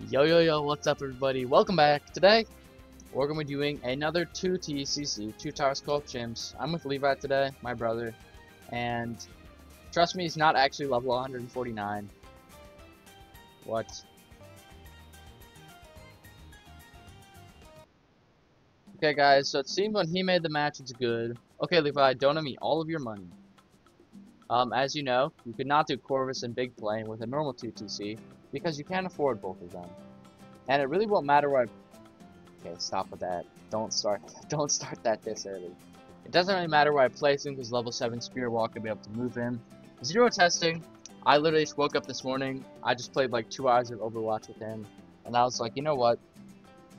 Yo yo yo, what's up everybody? Welcome back. Today, we're going to be doing another 2 TCC, 2 Towers Co-op Chimps. I'm with Levi today, my brother, and trust me, he's not actually level 149. What? Okay guys, so it seems when he made the match, it's good. Okay Levi, don't owe me all of your money. Um, as you know, you could not do Corvus and Big Plane with a normal 2TC, because you can't afford both of them. And it really won't matter what... Okay, stop with that. Don't start don't start that this early. It doesn't really matter where I place him, because level 7 Spirit Walk will be able to move him. Zero testing. I literally just woke up this morning, I just played like 2 hours of Overwatch with him, and I was like, you know what?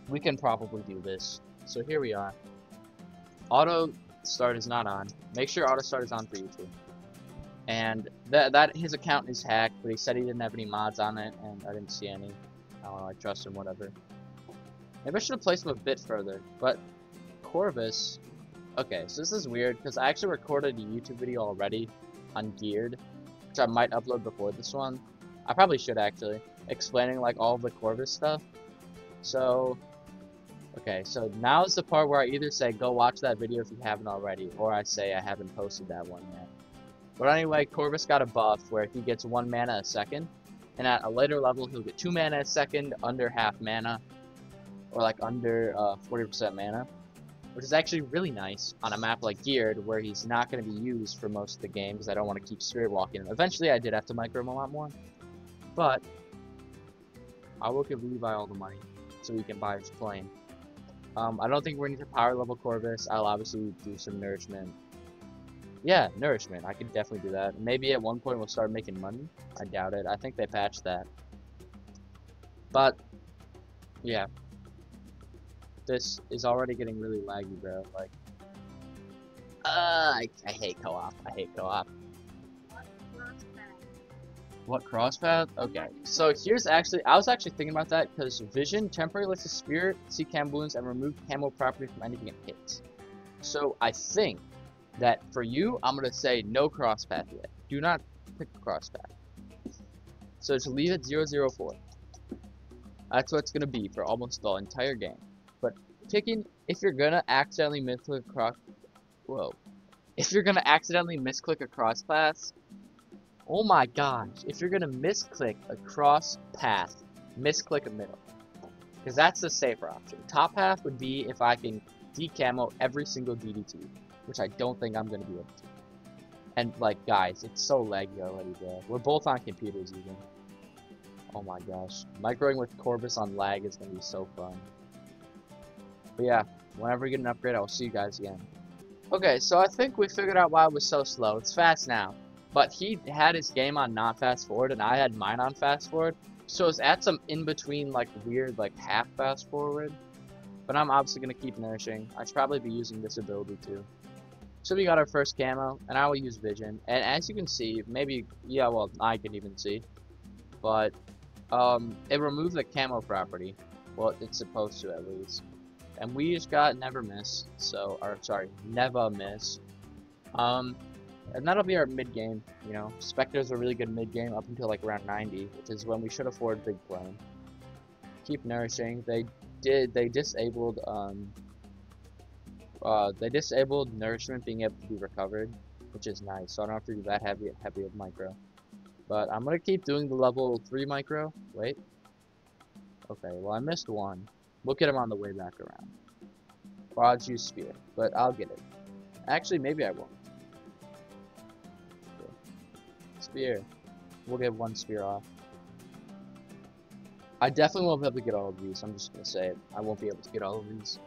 We can probably do this. So here we are. Auto start is not on. Make sure auto start is on for you too and that that his account is hacked, but he said he didn't have any mods on it, and I didn't see any. I don't know, I trust him, whatever. Maybe I should have placed him a bit further, but Corvus. Okay, so this is weird because I actually recorded a YouTube video already on Geared, which I might upload before this one. I probably should actually, explaining like all the Corvus stuff. So, okay, so now is the part where I either say go watch that video if you haven't already, or I say I haven't posted that one yet. But anyway, Corvus got a buff where he gets 1 mana a second, and at a later level he'll get 2 mana a second under half mana, or like under 40% uh, mana, which is actually really nice on a map like Geared where he's not going to be used for most of the game because I don't want to keep Spirit Walking him. Eventually I did have to micro him a lot more, but I will give Levi all the money so he can buy his plane. Um, I don't think we're going to power level Corvus. I'll obviously do some nourishment yeah, nourishment. I could definitely do that. Maybe at one point we'll start making money. I doubt it. I think they patched that. But, yeah. This is already getting really laggy, bro. Like, uh, I, I hate co-op. I hate co-op. What crosspath? Okay, so here's actually, I was actually thinking about that because Vision temporarily lets the spirit see cam balloons and remove camo property from anything it hits. So I think that for you, I'm going to say no crosspath yet. Do not pick crosspath. So just leave it 004. That's what it's going to be for almost the entire game. But picking, if you're going to accidentally misclick cross... Whoa. If you're going to accidentally misclick a cross path, oh my gosh, if you're going to misclick a cross path, misclick a middle. Because that's the safer option. Top path would be if I can decamo every single DDT which I don't think I'm gonna be able to. And like, guys, it's so laggy already, bro. We're both on computers even. Oh my gosh, microing with Corvus on lag is gonna be so fun. But yeah, whenever we get an upgrade, I'll see you guys again. Okay, so I think we figured out why it was so slow. It's fast now. But he had his game on not fast forward, and I had mine on fast forward. So it's at some in between, like weird, like half fast forward. But I'm obviously gonna keep nourishing. I should probably be using this ability too. So we got our first camo, and I will use vision. And as you can see, maybe, yeah, well, I can even see. But, um, it removed the camo property. Well, it's supposed to at least. And we just got never miss. So, or sorry, never miss. Um, and that'll be our mid game. You know, Spectre's a really good mid game up until like around 90, which is when we should afford big plane. Keep nourishing. They did. They disabled um uh, they disabled nourishment being able to be recovered, which is nice. So I don't have to do that heavy heavy of micro. But I'm gonna keep doing the level three micro. Wait. Okay, well I missed one. We'll get him on the way back around. I'll use spear, but I'll get it. Actually, maybe I won't. Okay. Spear. We'll get one spear off. I definitely won't be able to get all of these. I'm just gonna say it. I won't be able to get all of these.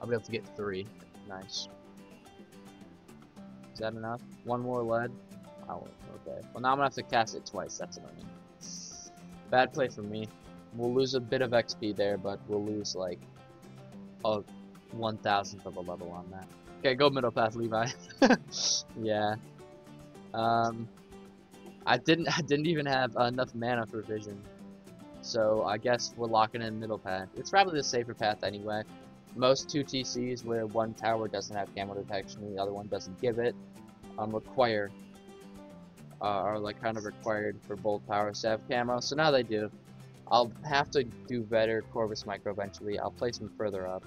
I'll be able to get three. Nice. Is that enough? One more lead? Oh, okay. Well, now I'm gonna have to cast it twice. That's annoying. Bad play for me. We'll lose a bit of XP there, but we'll lose like a one thousandth of a level on that. Okay, go middle path, Levi. yeah. Um, I didn't. I didn't even have enough mana for vision, so I guess we're locking in middle path. It's probably the safer path anyway most 2TCs where one tower doesn't have camo detection and the other one doesn't give it um, require uh, are like kind of required for both towers to have camo so now they do I'll have to do better Corvus Micro eventually. I'll place him further up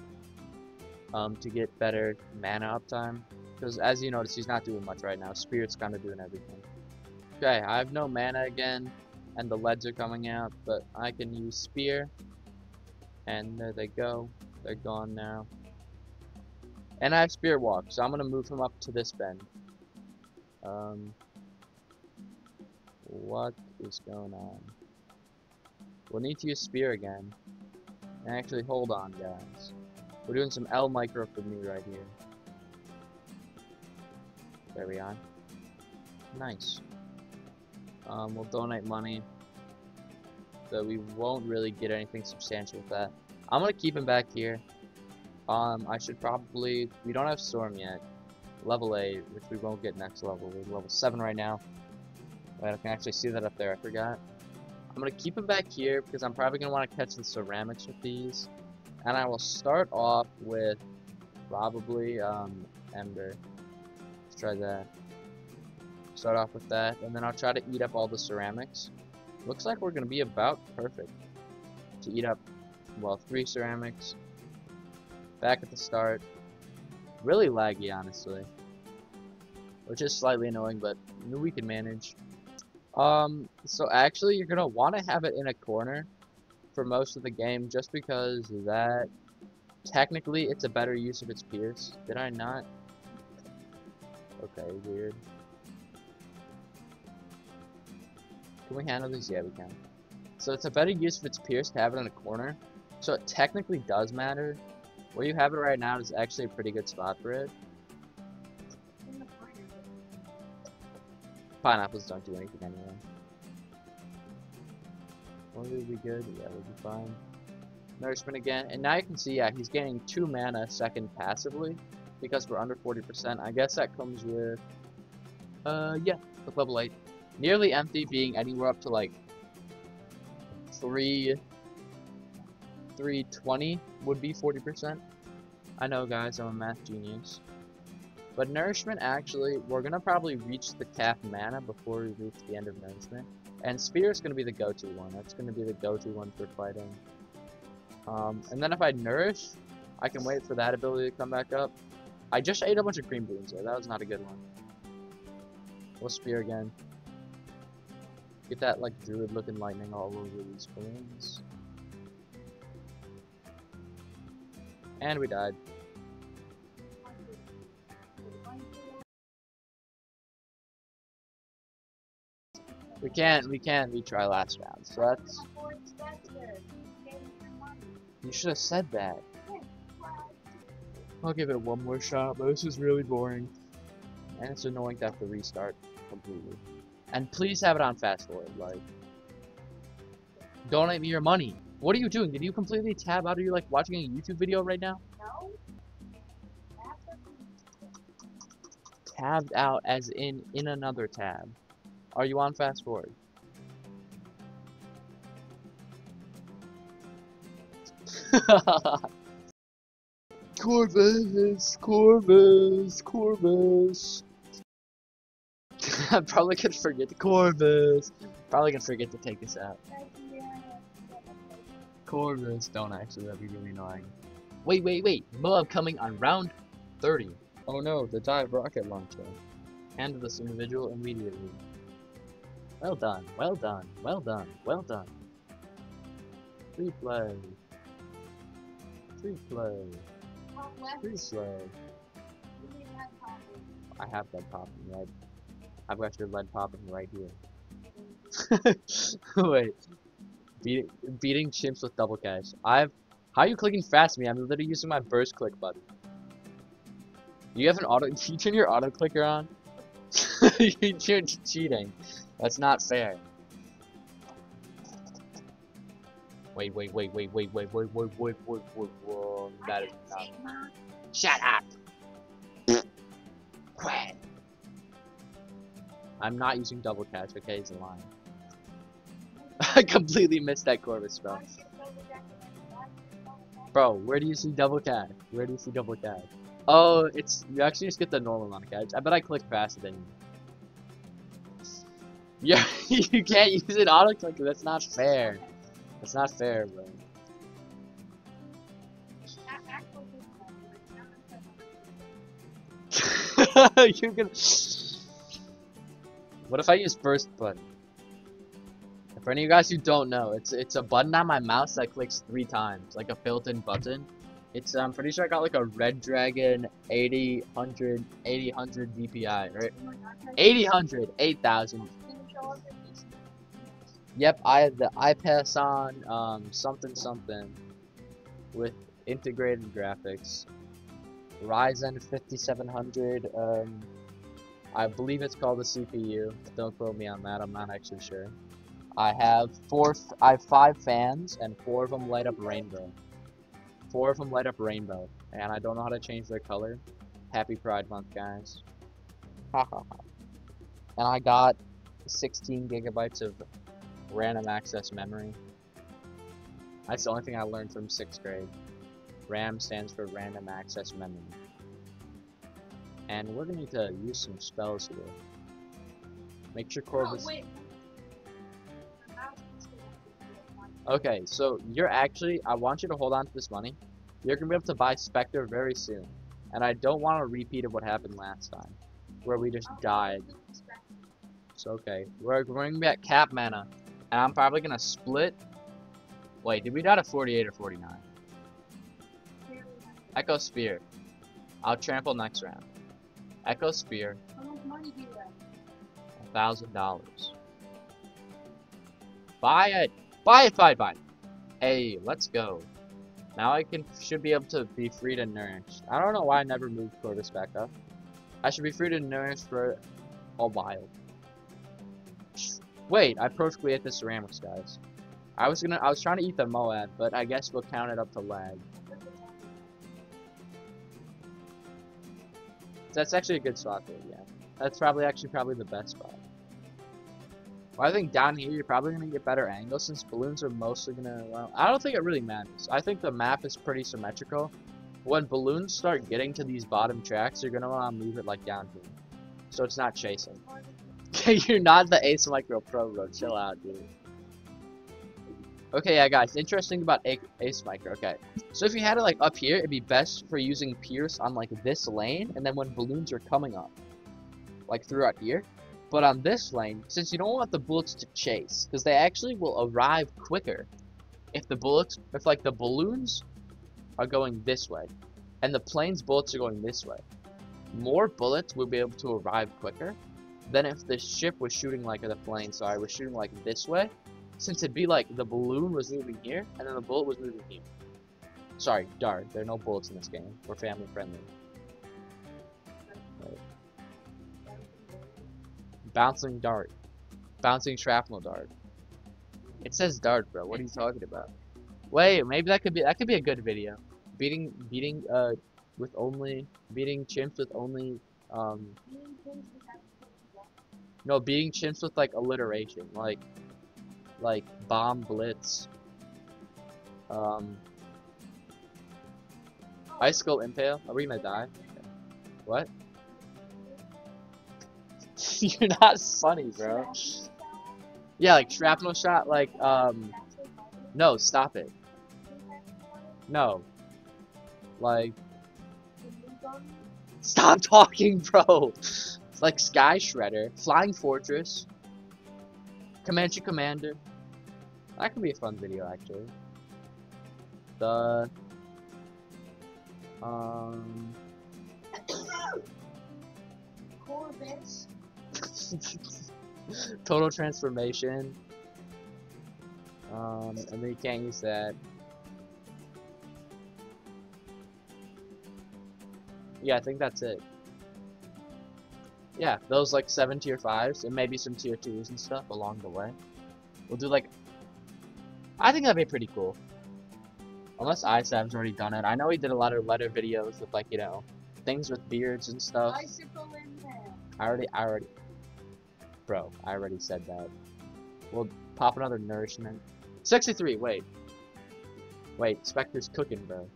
um, to get better mana uptime. Because as you notice, he's not doing much right now. Spirit's kind of doing everything. Okay, I have no mana again, and the leads are coming out, but I can use Spear. And there they go. They're gone now. And I have Spirit Walk, so I'm going to move him up to this bend. Um, what is going on? We'll need to use Spear again. And actually, hold on, guys. We're doing some L micro for me right here. There we are. Nice. Um, we'll donate money. But we won't really get anything substantial with that. I'm gonna keep him back here. Um, I should probably... We don't have Storm yet. Level 8, which we won't get next level. We're level 7 right now. Wait, I can actually see that up there. I forgot. I'm gonna keep him back here because I'm probably gonna want to catch the ceramics with these. And I will start off with probably um, Ember. Let's try that. Start off with that, and then I'll try to eat up all the ceramics. Looks like we're gonna be about perfect to eat up, well, three ceramics. Back at the start. Really laggy, honestly. Which is slightly annoying, but we can manage. Um, so actually, you're gonna want to have it in a corner for most of the game, just because that technically it's a better use of its pierce. Did I not? Okay, weird. Can we handle these? Yeah, we can. So it's a better use of its pierce to have it in a corner. So it technically does matter. Where you have it right now is actually a pretty good spot for it. Pineapples don't do anything anyway. Will we be good? Yeah, we'll be fine. Nourishment again, and now you can see, yeah, he's gaining 2 mana a second passively, because we're under 40%. I guess that comes with, uh, yeah, with level 8. Nearly empty being anywhere up to, like, 3, 320 would be 40%. I know, guys, I'm a math genius. But Nourishment, actually, we're to probably reach the cap mana before we reach the end of Nourishment. And Spear is to be the go-to one. That's to be the go-to one for fighting. Um, and then if I Nourish, I can wait for that ability to come back up. I just ate a bunch of green balloons there. That was not a good one. We'll Spear again. Get that, like, druid-looking lightning all over these balloons. And we died. We can't, we can't retry last round, so that's... You should have said that. I'll give it one more shot, but this is really boring. And it's annoying to have to restart completely. And please have it on fast forward, like... Donate me your money. What are you doing? Did you completely tab out? Are you like watching a YouTube video right now? No. Tabbed out as in in another tab. Are you on fast forward? Corvus, Corvus, Corvus. I'm probably gonna forget the Corvus. Probably gonna forget to take this out. Corvus, don't actually, that'd be really annoying. Wait, wait, wait, mob coming on round 30. Oh no, the dive rocket launcher. Handle this individual immediately. Well done, well done, well done, well done. Free play. Free play. Free play. I have that popping red. I've got your lead popping right here. Wait. Beating, beating chimps with double cash. I've. How are you clicking fast me? I'm literally using my burst click button. You have an auto. You turn your auto clicker on. You're cheating. That's not fair. Wait, wait, wait, wait, wait, wait, wait, wait, wait, wait, wait, wait. That is not. Shut up. Quit. I'm not using double catch. Okay, he's lying. I completely missed that Corvus spell. Bro, where do you see double catch? Where do you see double catch? Oh, it's you actually just get the normal amount of catch. I bet I clicked faster than you. Yeah, you can't use it auto click. That's not fair. That's not fair, bro. you can. What if I use burst button? For any of you guys who don't know, it's it's a button on my mouse that clicks three times, like a built-in button. It's I'm pretty sure I got like a Redragon 8000 8000 DPI, right? 8000 8000. Yep, I have the iPass on um something something with integrated graphics. Ryzen 5700 um I believe it's called the CPU. Don't quote me on that. I'm not actually sure. I have four. I have five fans, and four of them light up rainbow. Four of them light up rainbow, and I don't know how to change their color. Happy Pride Month, guys. Ha ha ha. And I got 16 gigabytes of random access memory. That's the only thing I learned from sixth grade. RAM stands for random access memory. And we're gonna need to use some spells here. Make sure oh, Corvus. Oh, Okay, so you're actually, I want you to hold on to this money. You're going to be able to buy Spectre very soon. And I don't want a repeat of what happened last time, where we just died. So, okay, we're, going to at cap mana. And I'm probably going to split. Wait, did we die at 48 or 49? Echo Spear. I'll trample next round. Echo Spear, How much money do you have? a thousand dollars. Buy it! It, buy it! Hey, let's go. Now I can should be able to be free to nourish. I don't know why I never moved Corvus back up. I should be free to nourish for a while. Wait, I perfectly ate the ceramics, guys. I was gonna I was trying to eat the Moab, but I guess we'll count it up to lag. That's actually a good spot there, yeah. That's probably actually probably the best spot. Well, I think down here you're probably gonna get better angles since balloons are mostly gonna. Well, I don't think it really matters. I think the map is pretty symmetrical. When balloons start getting to these bottom tracks, you're gonna want to move it like down here, so it's not chasing. you're not the Ace Micro Pro, bro. Chill out, dude. Okay, yeah, guys. Interesting about Ace Micro. Okay, so if you had it like up here, it'd be best for using Pierce on like this lane, and then when balloons are coming up, like throughout here. But on this lane, since you don't want the bullets to chase, because they actually will arrive quicker if the bullets, if like the balloons are going this way, and the plane's bullets are going this way, more bullets will be able to arrive quicker than if the ship was shooting like the plane, sorry, was shooting like this way, since it'd be like the balloon was moving here, and then the bullet was moving here. Sorry, dart. There are no bullets in this game. We're family friendly. Bouncing dart. Bouncing shrapnel dart. It says dart, bro. What are you talking about? Wait, maybe that could be that could be a good video. Beating beating uh with only beating chimps with only um no beating chimps with like alliteration like like bomb blitz um icicle impale are we gonna die what you're not funny bro. Yeah like shrapnel shot like um no stop it. No. Like stop talking bro. Like sky shredder flying fortress comanche commander. That could be a fun video actually. The um Corvus. total transformation. Um, and then you can't use that. Yeah, I think that's it. Yeah, those like seven tier fives and maybe some tier twos and stuff along the way. We'll do like. I think that'd be pretty cool. Unless ISAB's already done it. I know he did a lot of letter videos with like you know things with beards and stuff. I already, I already, bro, I already said that. We'll pop another nourishment. 63, wait. Wait, Spectre's cooking, bro.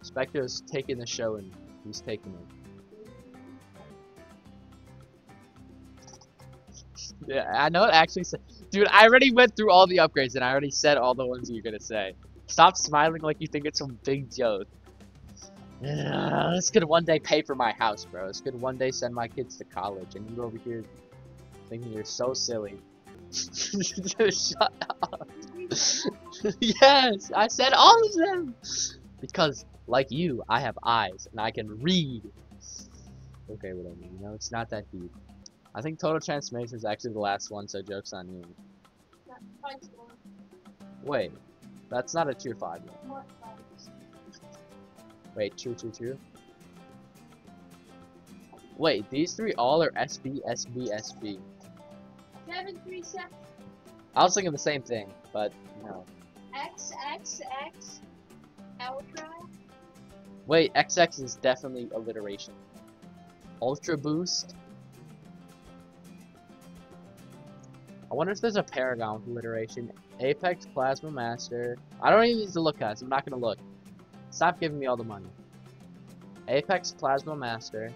Spectre's taking the show and he's taking it. Yeah, I know it actually said. Dude, I already went through all the upgrades and I already said all the ones you're gonna say. Stop smiling like you think it's some big joke. Yeah, this could one day pay for my house, bro. This could one day send my kids to college, and you over here you're so silly. Shut up. yes, I said all of them. Because, like you, I have eyes and I can read. Okay, whatever. You know, it's not that deep. I think Total Transformation is actually the last one, so joke's on you. Wait, that's not a tier 5 yet. Wait, true, true, true. Wait, these three all are SB, SB, SB. Seven three seven I was thinking the same thing, but no. X X X Ultra. Wait, XX is definitely alliteration. Ultra Boost. I wonder if there's a Paragon with alliteration. Apex Plasma Master. I don't even need to look at it. I'm not gonna look. Stop giving me all the money. Apex Plasma Master.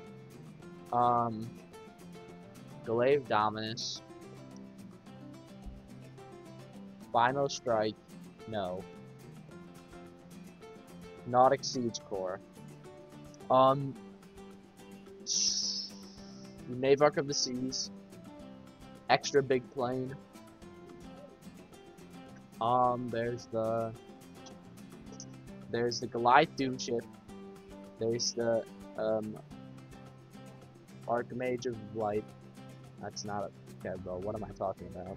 Um. Glaive Dominus. Final Strike. No. Nautic Siege Core. Um. Navarch of the Seas. Extra big plane. Um, there's the there's the Goliath Doomship. There's the um Archmage of Light. That's not a okay, bro. What am I talking about?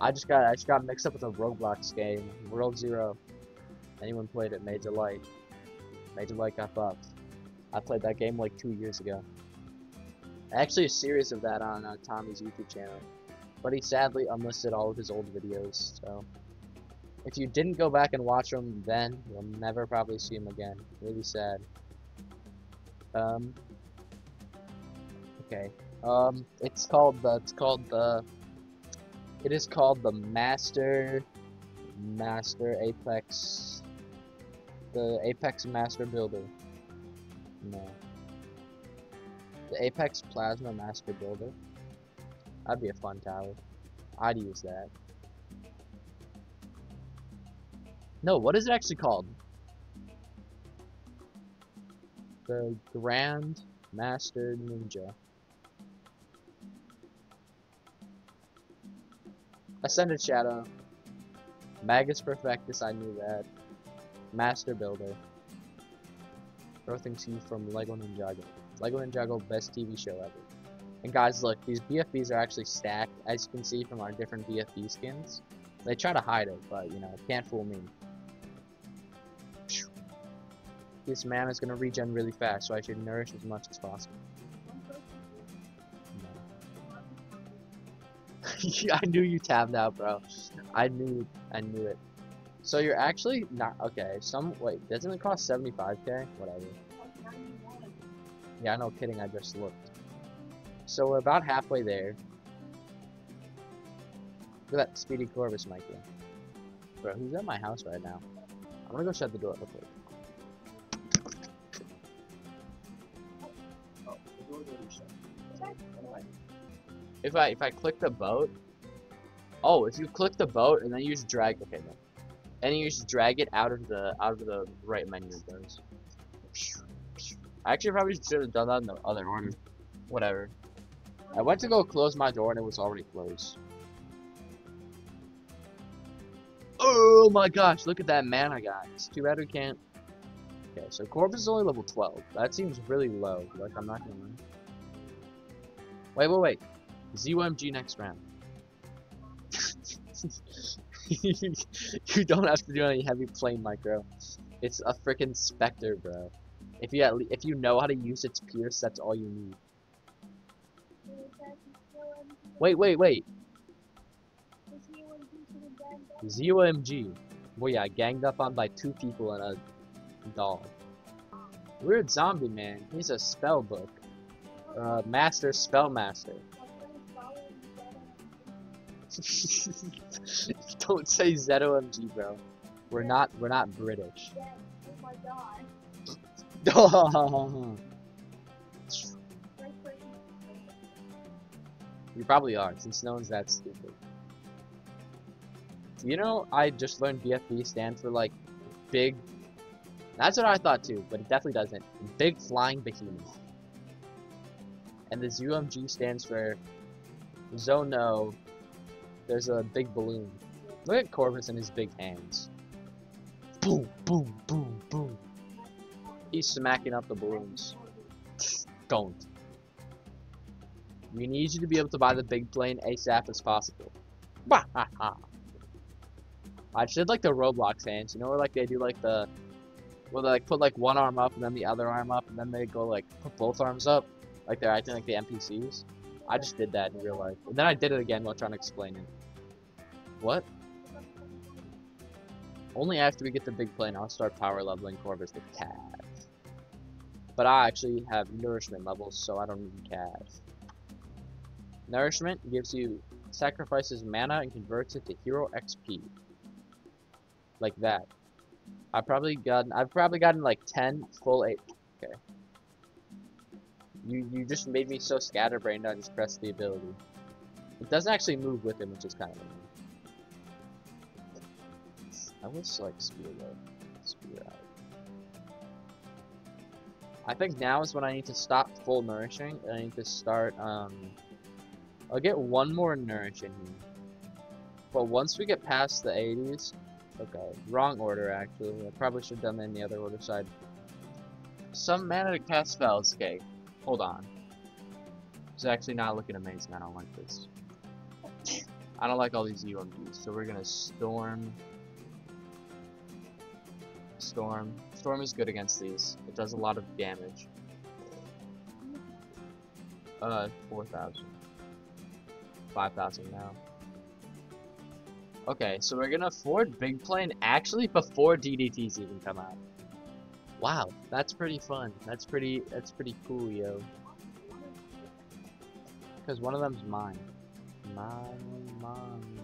I just got I just got mixed up with a Roblox game, World Zero. Anyone played it? Major Light. Major Light got buffed. I played that game like two years ago. Actually, a series of that on uh, Tommy's YouTube channel, but he sadly unlisted all of his old videos. So, if you didn't go back and watch them then, you'll never probably see him again. Really sad. Um. Okay. Um. It's called the. It's called the. It is called the Master. Master Apex. The Apex Master Builder. No. The Apex Plasma Master Builder. That'd be a fun tower. I'd use that. No, what is it actually called? The Grand Master Ninja. Ascended Shadow. Magus Perfectus, I knew that. Master Builder. Earthing Sea from Lego Ninjago. Lego Ninjago, best TV show ever. And guys, look, these BFBs are actually stacked, as you can see from our different BFB skins. They try to hide it, but, you know, can't fool me. This man is going to regen really fast, so I should nourish as much as possible. I knew you tabbed out, bro. I knew, I knew it. So you're actually not, okay, some, wait, doesn't it cost 75k? Whatever. Yeah, no kidding, I just looked. So we're about halfway there. Look at that speedy Corvus, Mikey. Bro, who's at my house right now? I'm gonna go shut the door real quick. If I if I click the boat, oh, if you click the boat and then you just drag, okay, no, and you just drag it out of the out of the right menu, goes. I actually probably should have done that in the other order. Whatever. I went to go close my door and it was already closed. Oh my gosh, look at that mana, guys. Too bad we can't. Okay, so Corvus is only level 12. That seems really low. Like, I'm not gonna. Wait, wait, wait. ZOMG next round. you don't have to do any heavy plane micro. It's a freaking Spectre, bro. If you at if you know how to use its pierce, that's all you need. Wait, wait, wait. ZOMG. Well, yeah, ganged up on by two people and a dog. Weird zombie man. He's a spell book. Uh, master spell master. Don't say ZOMG, bro. We're not. We're not British. Oh my god. You probably are, since no one's that stupid. You know, I just learned BFB stands for like big. That's what I thought too, but it definitely doesn't. Big flying behemoth. And the ZUMG stands for Zono. There's a big balloon. Look at Corvus and his big hands. Boom, boom, boom, boom. He's smacking up the balloons. Don't. We need you to be able to buy the big plane ASAP as possible. Bah, ha, ha. I just did like the Roblox hands, you know, where like they do like the, where they like put like one arm up and then the other arm up and then they go like put both arms up, like they're acting like the NPCs. I just did that in real life, and then I did it again while trying to explain it. What? Only after we get the big plane, I'll start power leveling Corvus with cash. But I actually have nourishment levels, so I don't need cash. Nourishment gives you sacrifices mana and converts it to hero XP like that. I've probably gotten I've probably gotten like 10 full 8 okay. You you just made me so scatterbrained I just pressed the ability. It doesn't actually move with him, which is kind of annoying. I was like spear though. Spear out. I think now is when I need to stop full nourishing and I need to start um I'll get one more nourishing here. But once we get past the 80s, Okay, wrong order actually. I probably should have done that in the other order side. Some mana to cast spells. Okay, hold on. It's actually not looking amazing. I don't like this. I don't like all these UMDs, So we're gonna storm. Storm. Storm is good against these. It does a lot of damage. Uh, 4,000. 5,000 now. Okay, so we're gonna afford Big Plane actually before DDTs even come out. Wow, that's pretty fun. That's pretty, that's pretty cool, yo. Because one of them's mine. Mine, mine.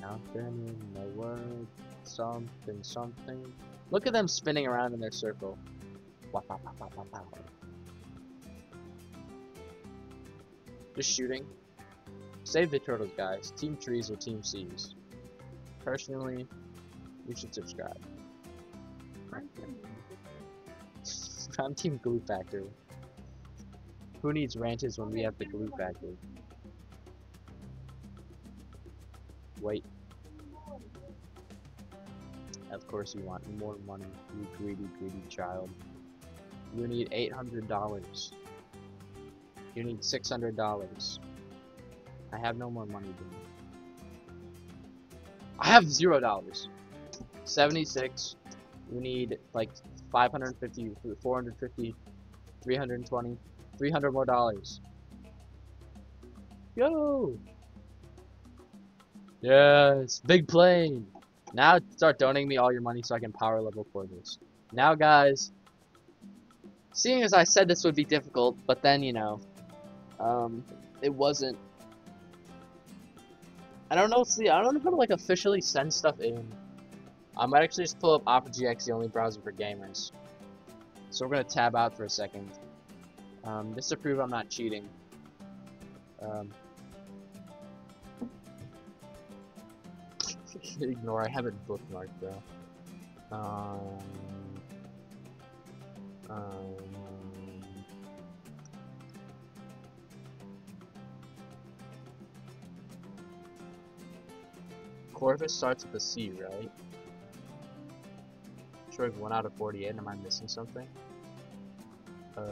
Nothing in the world. Something, something. Look at them spinning around in their circle. Just shooting. Save the turtles, guys. Team trees or team seas. Personally, you should subscribe. I'm Team Glue Factory. Who needs ranches when we have the Glue Factory? Wait. Of course you want more money, you greedy, greedy child. You need $800. You need $600. I have no more money, dude. I have zero dollars. 76. We need like 550, 450, 320, 300 more dollars. Yo! Yes, big plane. Now start donating me all your money so I can power level for this. Now, guys, seeing as I said this would be difficult, but then you know, um, it wasn't. I don't know. See, I don't know how to like officially send stuff in. I might actually just pull up Opera GX, the only browser for gamers. So we're gonna tab out for a second, um, just to prove I'm not cheating. Um, ignore. I have it bookmarked though. Um, um, Corvus starts with a C, right? Sure, 1 out of 48. Am I missing something? Um,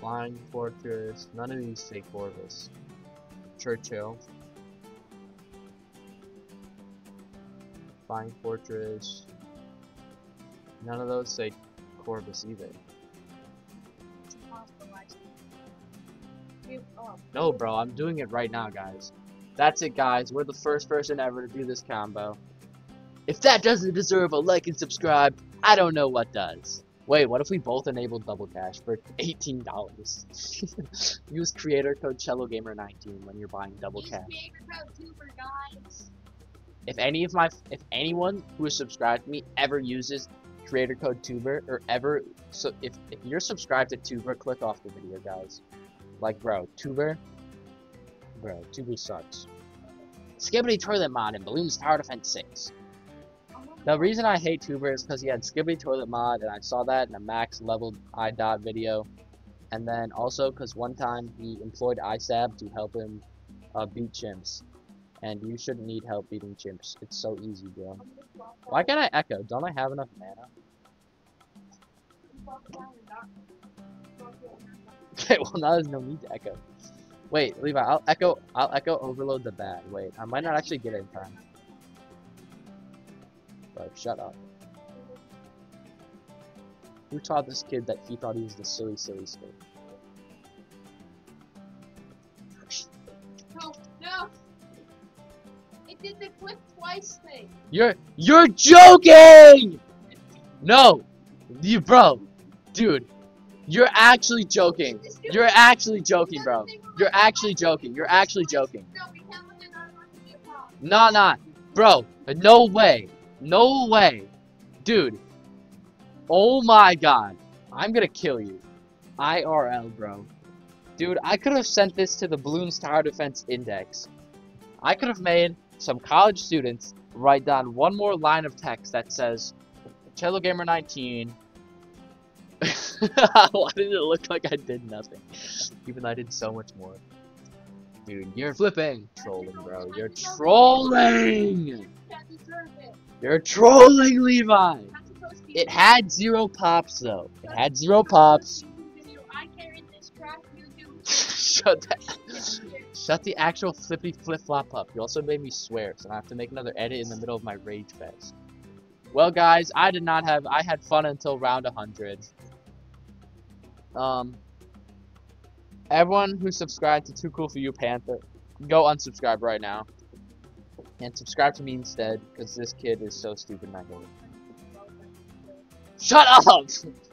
Flying Fortress. None of these say Corvus. Churchill. Flying Fortress. None of those say Corvus either. No, bro, I'm doing it right now, guys. That's it, guys. We're the first person ever to do this combo. If that doesn't deserve a like and subscribe, I don't know what does. Wait, what if we both enabled double cash for $18? Use creator code CelloGamer19 when you're buying double Use cash. creator code Tuber, guys. If any of my, if anyone who is subscribed to me ever uses creator code Tuber or ever, so if if you're subscribed to Tuber, click off the video, guys. Like, bro, Tuber, Bro, Tuber sucks. Skibidi Toilet Mod and Bloons Tower Defense 6. The reason I hate Tuber is because he had Skibidi Toilet Mod, and I saw that in a max leveled iDot video. And then also because one time he employed ISAB to help him uh, beat chimps. And you shouldn't need help beating chimps. It's so easy, bro. Why can't I echo? Don't I have enough mana? Okay, well now there's no need to echo. Wait, Levi, I'll echo I'll echo overload the bad. Wait, I might not actually get it in time. Bro, shut up. Who taught this kid that he thought he was the silly silly skid? No, no. It did the click twice thing. You're you're joking! No! You bro, dude, you're actually joking. You're actually joking, bro. other thing was You're actually joking. You're actually joking. No, we can't let another one be a problem. Nah, nah. Bro, no way. No way. Dude. Oh my god. I'm gonna kill you. IRL, bro. Dude, I could have sent this to the Bloons Tower Defense Index. I could have made some college students write down one more line of text that says, Cello Gamer 19. Why did it look like I did nothing? Even though I did so much more. Dude, you're flipping. Trolling, bro. You're trolling! You can't deserve it. You're trolling, Levi! That's supposed to be It had zero pops, though. It had zero pops. I carried this track, you do. Shut that. Shut the actual flippy flip flop up. You also made me swear, so I have to make another edit in the middle of my rage fest. Well, guys, I did not have. I had fun until round 100. Um. Everyone who subscribed to Too Cool for You Panther, go unsubscribe right now. And subscribe to me instead, because this kid is so stupid. Shut up!